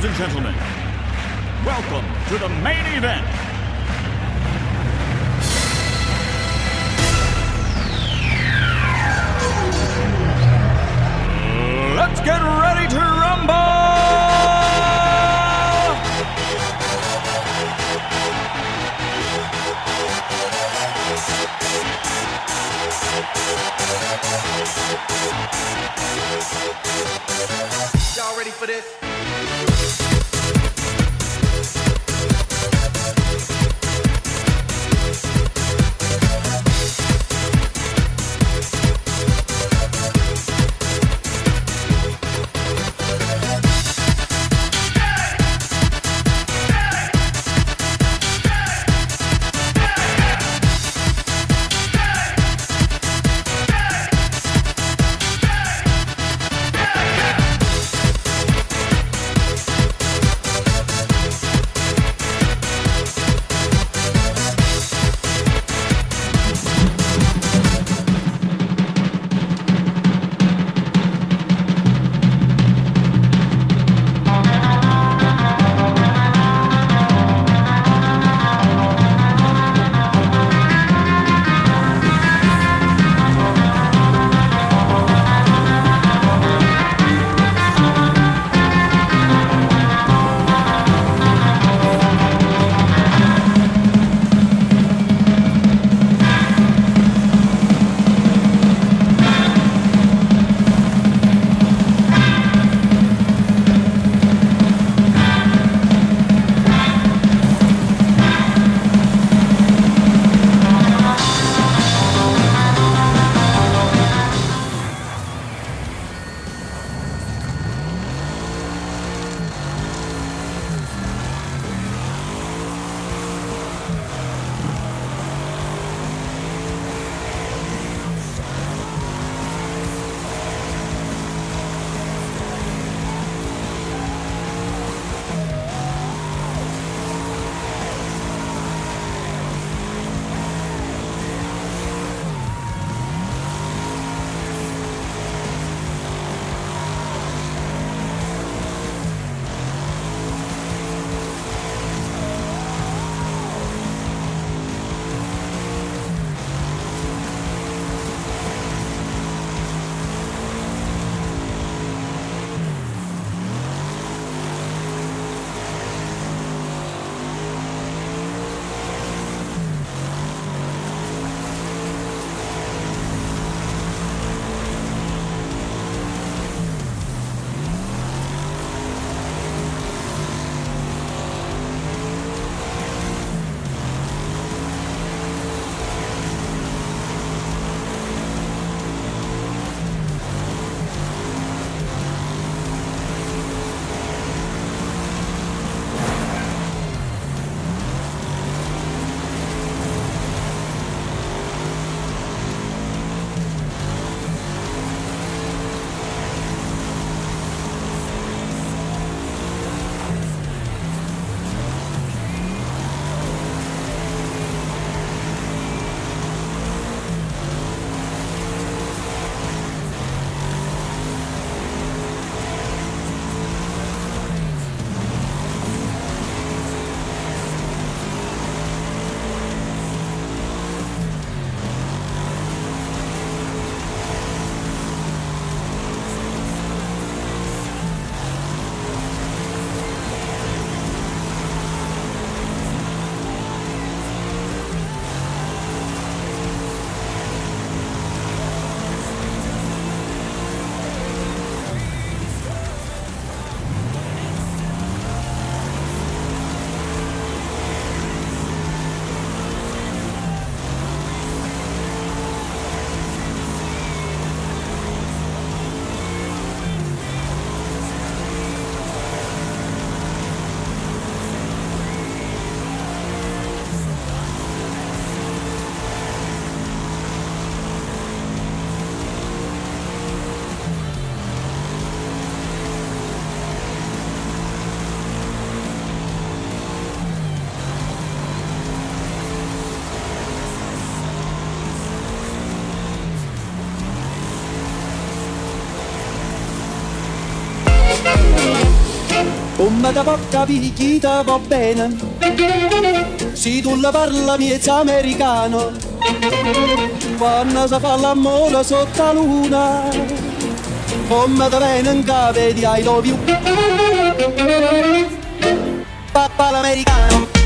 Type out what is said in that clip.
Ladies and gentlemen, welcome to the main event. Let's get ready to rumble! Y'all ready for this? Come da porca picchita va bene. Se tu la parla miezza americano. Quando si fa l'amore sotto la luna come da bene capo di I love you papà l'americano